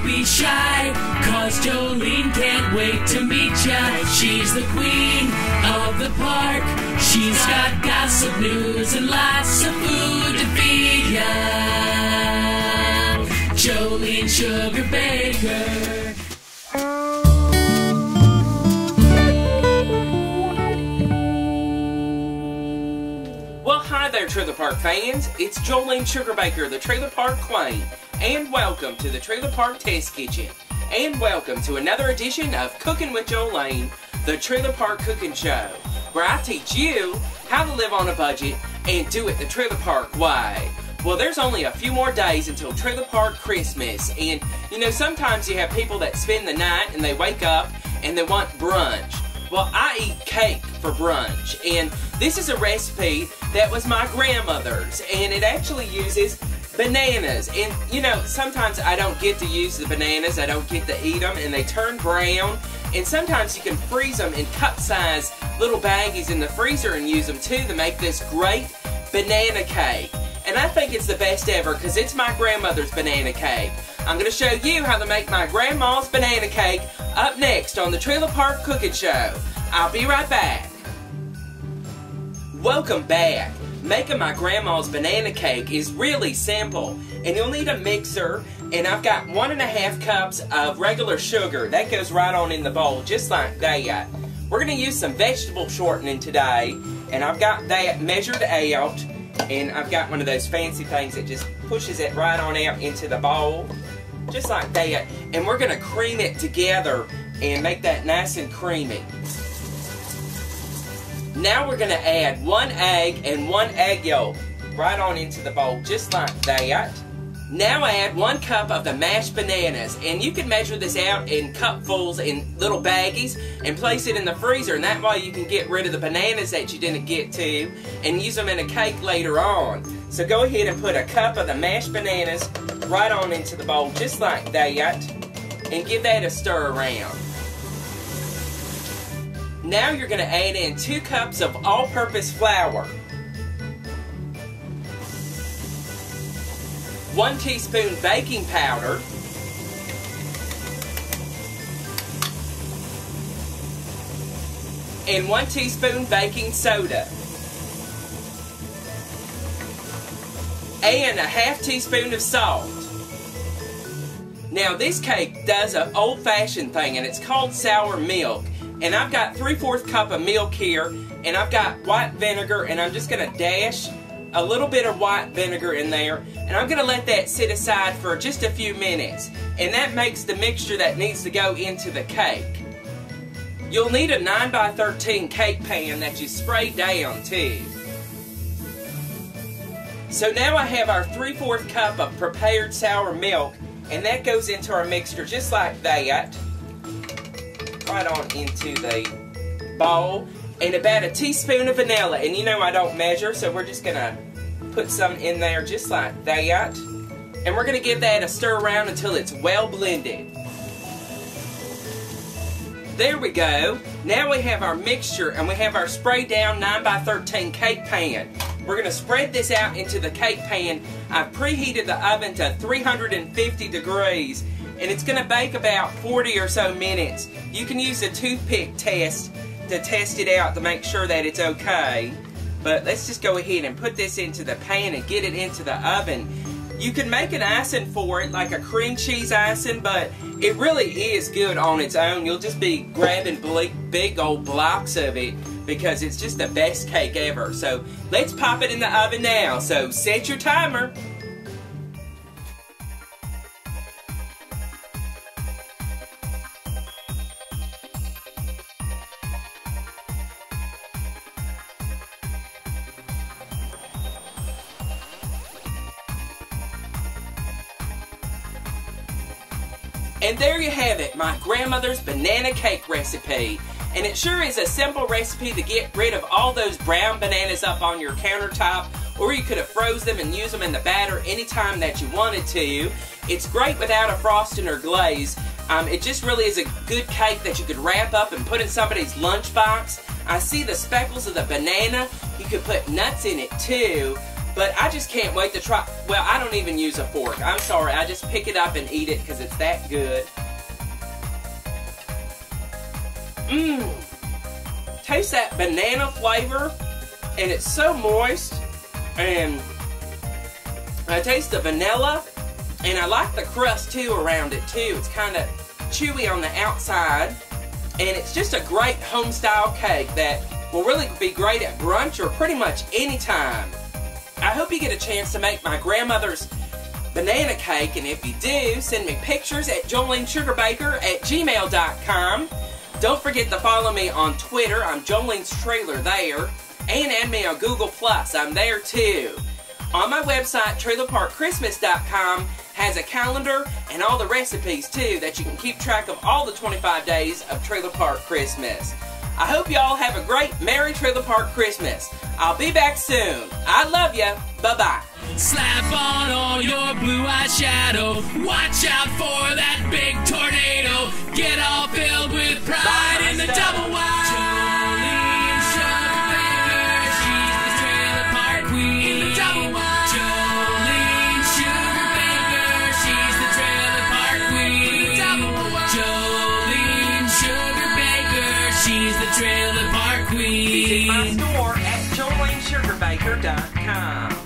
Don't be shy, cause Jolene can't wait to meet ya. She's the queen of the park. She's got gossip news and lots of food to feed ya. Jolene Sugarbaker. Well, hi there, Trailer Park fans. It's Jolene Sugarbaker, the Trailer Park Queen, and welcome to the Trailer Park Test Kitchen. And welcome to another edition of Cooking with Jolene, the Trailer Park Cooking Show, where I teach you how to live on a budget and do it the Trailer Park way. Well, there's only a few more days until Trailer Park Christmas, and you know, sometimes you have people that spend the night and they wake up and they want brunch. Well, I eat cake for brunch, and this is a recipe that was my grandmother's, and it actually uses bananas. And you know, sometimes I don't get to use the bananas, I don't get to eat them, and they turn brown. And sometimes you can freeze them in cup size little baggies in the freezer and use them too to make this great banana cake. And I think it's the best ever because it's my grandmother's banana cake. I'm going to show you how to make my grandma's banana cake up next on the Trailer Park Cooking Show. I'll be right back. Welcome back. Making my grandma's banana cake is really simple. And you'll need a mixer, and I've got one and a half cups of regular sugar. That goes right on in the bowl, just like that. We're going to use some vegetable shortening today, and I've got that measured out, and I've got one of those fancy things that just pushes it right on out into the bowl, just like that. And we're going to cream it together and make that nice and creamy. Now we're going to add one egg and one egg yolk right on into the bowl, just like that. Now add one cup of the mashed bananas, and you can measure this out in cupfuls in little baggies and place it in the freezer, and that way you can get rid of the bananas that you didn't get to and use them in a cake later on. So go ahead and put a cup of the mashed bananas right on into the bowl, just like that, and give that a stir around. Now you're going to add in two cups of all-purpose flour. One teaspoon baking powder. And one teaspoon baking soda. And a half teaspoon of salt. Now this cake does an old-fashioned thing and it's called sour milk and I've got 3 4 cup of milk here, and I've got white vinegar, and I'm just going to dash a little bit of white vinegar in there, and I'm going to let that sit aside for just a few minutes, and that makes the mixture that needs to go into the cake. You'll need a 9 by 13 cake pan that you spray down too. So now I have our 3 4 cup of prepared sour milk, and that goes into our mixture just like that right on into the bowl. And about a teaspoon of vanilla. And you know I don't measure, so we're just going to put some in there just like that. And we're going to give that a stir around until it's well blended. There we go. Now we have our mixture and we have our spray down 9x13 cake pan. We're going to spread this out into the cake pan. I've preheated the oven to 350 degrees and it's going to bake about 40 or so minutes. You can use a toothpick test to test it out to make sure that it's okay. But let's just go ahead and put this into the pan and get it into the oven. You can make an icing for it, like a cream cheese icing, but it really is good on its own. You'll just be grabbing big old blocks of it because it's just the best cake ever. So let's pop it in the oven now. So set your timer. And there you have it, my grandmother's banana cake recipe. And it sure is a simple recipe to get rid of all those brown bananas up on your countertop, or you could have froze them and use them in the batter anytime that you wanted to. It's great without a frosting or glaze. Um, it just really is a good cake that you could wrap up and put in somebody's lunchbox. I see the speckles of the banana. You could put nuts in it too. But I just can't wait to try. Well, I don't even use a fork. I'm sorry. I just pick it up and eat it because it's that good. Mmm. Taste that banana flavor. And it's so moist. And I taste the vanilla. And I like the crust too around it too. It's kind of chewy on the outside. And it's just a great home style cake that will really be great at brunch or pretty much any time. I hope you get a chance to make my grandmother's banana cake, and if you do, send me pictures at jolenesugarbaker at gmail.com. Don't forget to follow me on Twitter. I'm Jolene's Trailer there. And add me on Google Plus. I'm there too. On my website, trailerparkchristmas.com, has a calendar and all the recipes too that you can keep track of all the 25 days of Trailer Park Christmas. I hope y'all have a great Merry Trailer Park Christmas. I'll be back soon. I love ya. Bye-bye. Slap on all your blue eyeshadow. Watch out for that big tornado. Get all filled with pride in the double wide. She's the trailer park queen. Visit my store at jolenesugarbaker.com.